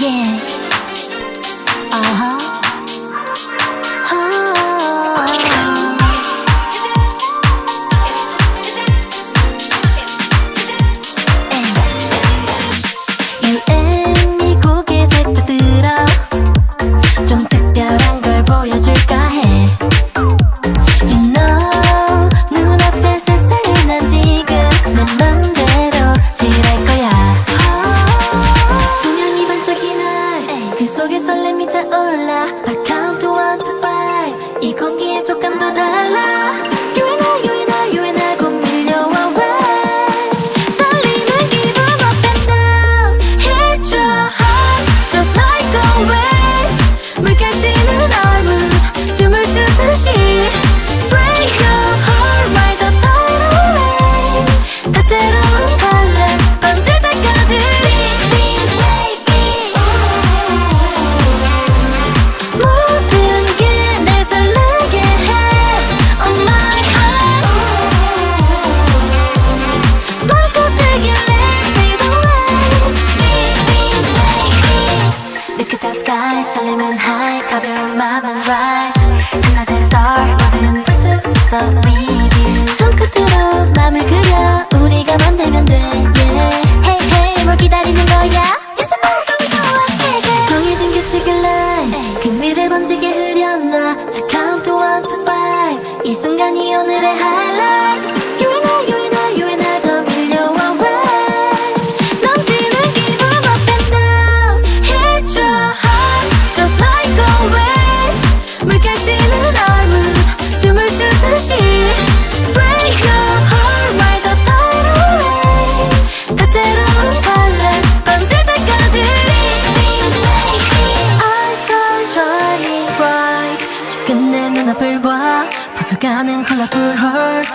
Yeah. 그 속에 설렘이 차올라 I count to one to five 이 공기의 촉감도 달 sky 설렘은 high 가벼운 맘은 rise. 한낮의 star 뭐든 볼수 있어 with 손끝으로 맘을 그려 우리가 만들면 돼 yeah. Hey hey 뭘 기다리는 거야? 요새 너무 좋아 내게 정해진 규칙을 line 그 위를 번지게 흐려놔. 자 count to one to five. 이 순간이 오늘의 highlight shining bright 지금 내 눈앞을 봐 퍼져가는 colorful heart